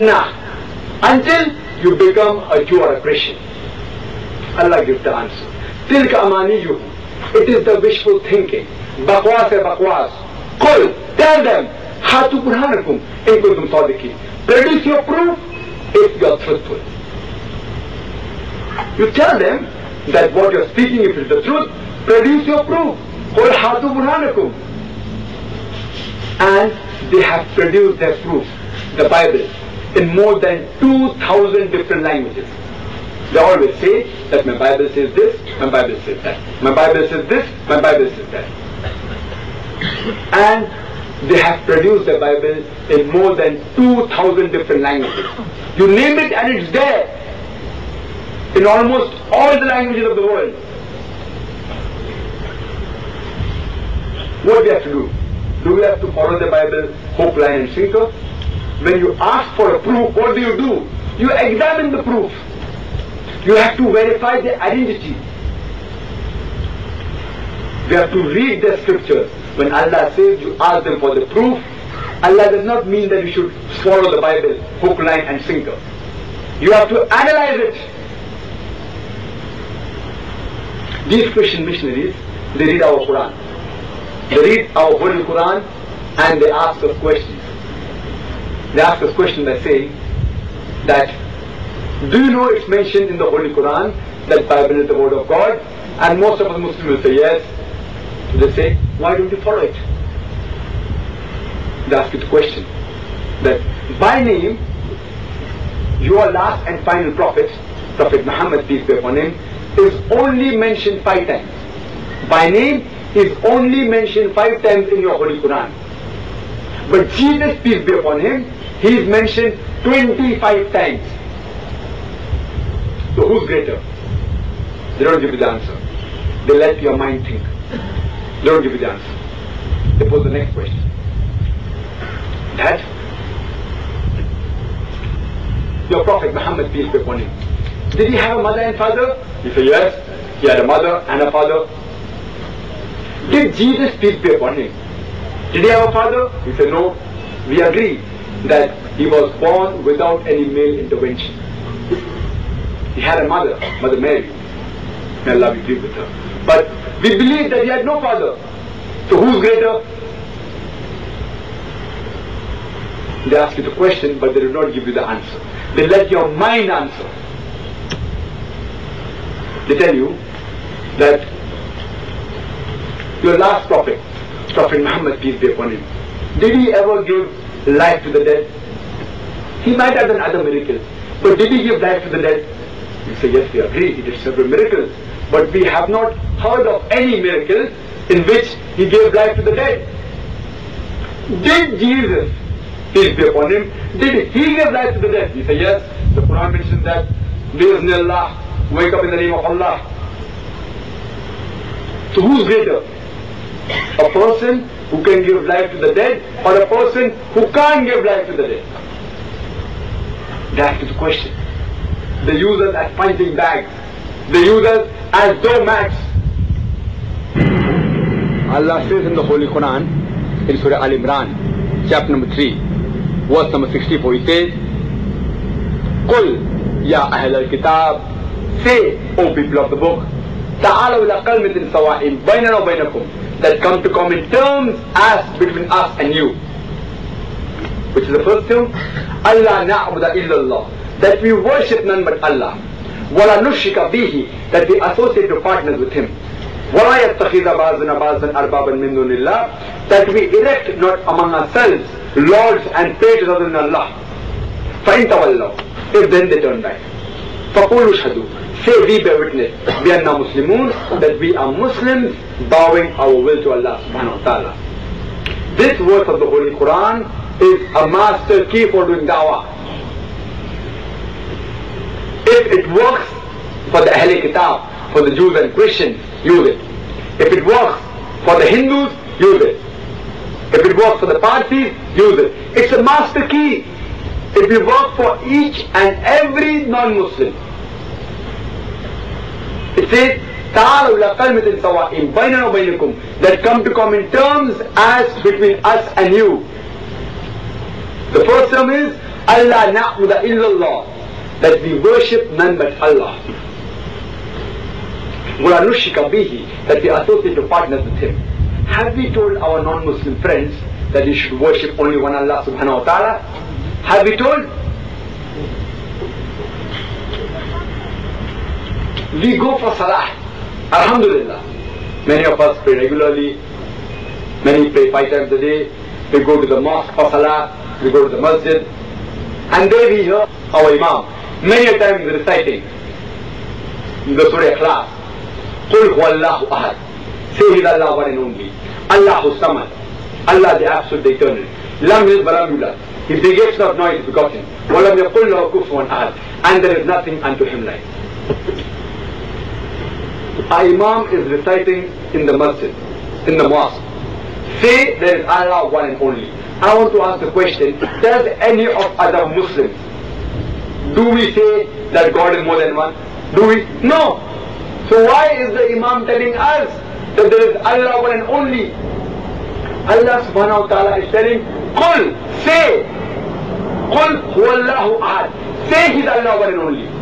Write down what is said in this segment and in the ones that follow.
Nah. Until you become a Jew or a Christian. Allah gives the answer. تلك أمانيهم. It is the wishful thinking. بقواس بقواس. قل tell them هاتوا برهانكم إن كنتم صادقين. Produce your proof if you are truthful. You tell them that what you are speaking if it is the truth, produce your proof. قل هاتوا برهانكم. And they have produced their proof, the Bible, in more than 2,000 different languages. They always say that my Bible says this, my Bible says that. My Bible says this, my Bible says that. And they have produced the Bible in more than 2,000 different languages. You name it and it's there. In almost all the languages of the world. What do we have to do? Do we have to follow the Bible hook, line and sinker? When you ask for a proof, what do you do? You examine the proof. You have to verify the identity. We have to read the scriptures. When Allah says you ask them for the proof, Allah does not mean that you should swallow the Bible hook, line and sinker. You have to analyze it. These Christian missionaries, they read our Quran. They read our Holy Quran and they ask us questions. They ask this question, by say that do you know it's mentioned in the Holy Quran that Bible is the word of God? And most of the Muslims will say yes. They say, why don't you follow it? They ask you the question that by name, your last and final prophet, Prophet Muhammad, peace be upon him, is only mentioned five times. By name, is only mentioned five times in your Holy Quran. But Jesus, peace be upon him, he is mentioned 25 times. So who's greater? They don't give you the answer. They let your mind think. They don't give you the answer. They pose the next question. That your Prophet Muhammad, peace be upon him, did he have a mother and father? He said yes. He had a mother and a father. Did Jesus, peace be upon him, did he have a father? He said no. We agree that he was born without any male intervention. He had a mother, Mother Mary. May Allah be pleased with her. But we believe that he had no father. So who's greater? They ask you the question, but they do not give you the answer. They let your mind answer. They tell you that your last prophet, Prophet Muhammad, peace be upon him, did he ever give life to the dead? He might have done other miracles, but did he give life to the dead? You say, yes, we agree, he did several miracles, but we have not heard of any miracle in which he gave life to the dead. Did Jesus, peace be upon him, did he give life to the dead? You say, yes, the Quran mentions that, Bismillah, wake up in the name of Allah. So who's greater? A person who can give life to the dead or a person who can't give life to the dead? That is the question. They use us as punching bags. They use us as doormats. Allah says in the Holy Quran, in Surah Al Imran, chapter number 3, verse number 64, He says, قل يا أهل الكتاب Say, O people of the book, تعالوا إلى كلمة سواء بيننا وبينكم that come to common terms as between us and you. Which is the first term? Allah na'budu illallah. That we worship none but Allah. Wala nushrika bihi. That we associate to partners with Him. Wala yattakhidha ba'zuna ba'zan arbaban min dunillah. That we erect not among ourselves lords and patrons other than Allah. فَإِن تَوَلَّوْا If then they turn back. فَقُولُوا شَهَدُوا Say we bear witness. We are now Muslimun, that we are Muslims bowing our will to Allah subhanahu wa ta'ala. This verse of the Holy Quran is a master key for doing da'wah. If it works for the Ahle Kitab, for the Jews and Christians, use it. If it works for the Hindus, use it. If it works for the Parsis, use it. It's a master key. It will work for each and every non-Muslim It says, تعالوا إلى كلمة سواء بيننا وبينكم that come to common terms as between us and you. The first term is Allah na'budu illallah, that we worship none but Allah. وَلَنُشِّكَ بِهِ That we associate to partners with Him. Have we told our non-Muslim friends that we should worship only one Allah subhanahu wa ta'ala? Have we told? We go for salah. Alhamdulillah. Many of us pray regularly. Many pray five times a day. We go to the mosque for salah. We go to the masjid. And there we hear our imam many a times reciting the Surah Ikhlas. قُلْ هُوَ اللَّهُ أَحَدٌ Say He is Allah one and only. Allahu Samad. Allah the Absolute the Eternal. Lam yalid wa lam yulad. He begets not nor is begotten. وَلَمْ يَقُلْ لَهُ كُفُوًا أَحَدٌ And there is nothing unto Him like. Our Imam is reciting in the masjid, in the mosque. Say there is Allah one and only. I want to ask the question, does any of other Muslims, do we say that God is more than one? Do we? No. So why is the Imam telling us that there is Allah one and only? Allah subhanahu wa ta'ala is telling, Qul, say, Qul huwallahu ahad. Say He's Allah one and only.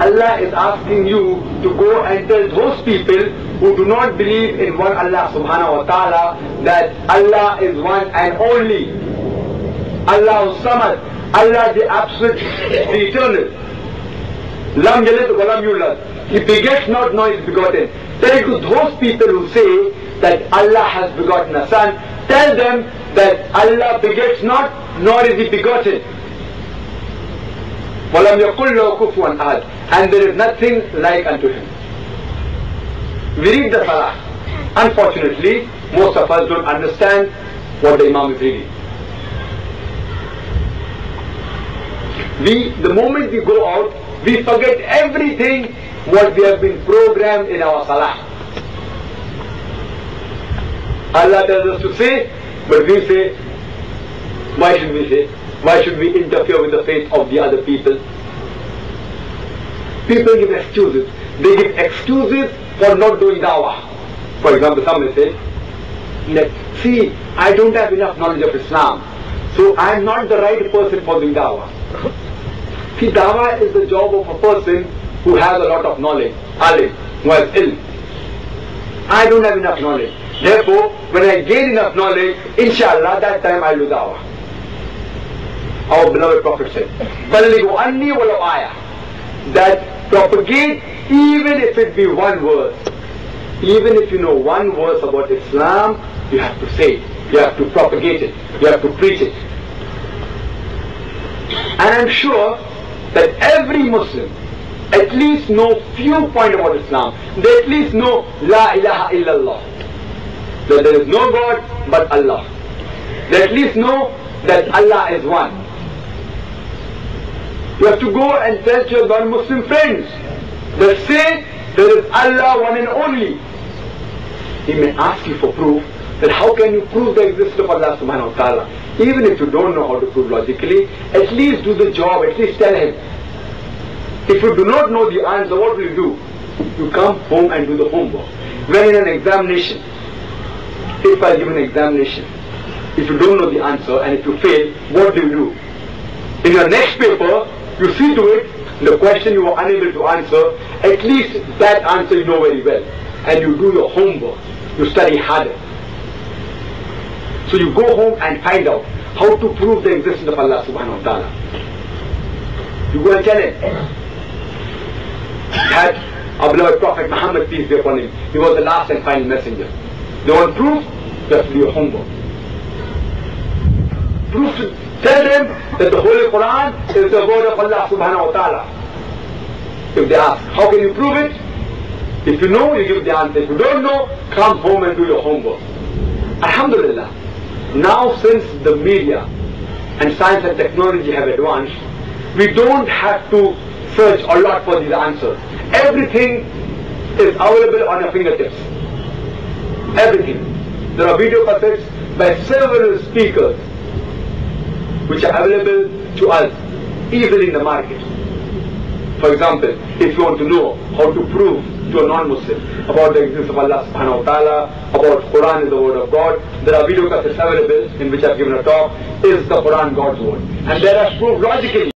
Allah is asking you to go and tell those people who do not believe in one Allah subhanahu wa ta'ala that Allah is one and only. Allah samad, Allah the absolute, the eternal. Lam yalid wa yulad. He begets not nor is begotten. Tell to those people who say that Allah has begotten a son, tell them that Allah begets not nor is he begotten. وَلَمْ يَقُلْ لَهُ كُفُوًا أَحَدٌ And there is nothing like unto him. We read the Salah. Unfortunately, most of us don't understand what the Imam is reading. We, the moment we go out, we forget everything what we have been programmed in our Salah. Allah tells us to say, but we say, why should we say? Why should we interfere with the faith of the other people? People give excuses. They give excuses for not doing dawah. For example, some may say, that, see, I don't have enough knowledge of Islam, so I am not the right person for doing dawah. See, dawah is the job of a person who has a lot of knowledge, alim, who has. I don't have enough knowledge. Therefore, when I gain enough knowledge, inshallah, that time I'll do dawah Our beloved Prophet said, بَلِّغُ أَنِّي وَلَوْ آيَةً That propagate even if it be one verse. Even if you know one verse about Islam, you have to say it. You have to propagate it. You have to preach it. And I'm sure that every Muslim at least know few point about Islam. They at least know La ilaha illallah. That there is no God but Allah. They at least know that Allah is one. You have to go and tell your non-Muslim friends that say there is Allah one and only. He may ask you for proof that how can you prove the existence of Allah subhanahu wa ta'ala? Even if you don't know how to prove logically, at least do the job, at least tell him. If you do not know the answer, what will you do? You come home and do the homework. When in an examination, if I give an examination, if you don't know the answer and if you fail, what do you do? In your next paper, you see to it, the question you were unable to answer, at least that answer you know very well. And you do your homework. You study harder. So you go home and find out how to prove the existence of Allah subhanahu wa ta'ala. You go and tell him. That our beloved Prophet Muhammad, peace be upon him, he was the last and final messenger. You want proof? To do your homework. Proof tell them that the Holy Quran is the word of Allah subhanahu wa ta'ala. If they ask, how can you prove it? If you know, you give the answer. If you don't know, come home and do your homework. Alhamdulillah. Now since the media and science and technology have advanced, we don't have to search a lot for these answers. Everything is available on your fingertips. Everything. There are video cassettes by several speakers which are available to us easily in the market. For example, if you want to know how to prove to a non-Muslim about the existence of Allah subhanahu wa ta'ala, about Quran is the word of God, there are video cassettes available in which I've given a talk, is the Quran God's word? And there are proved logically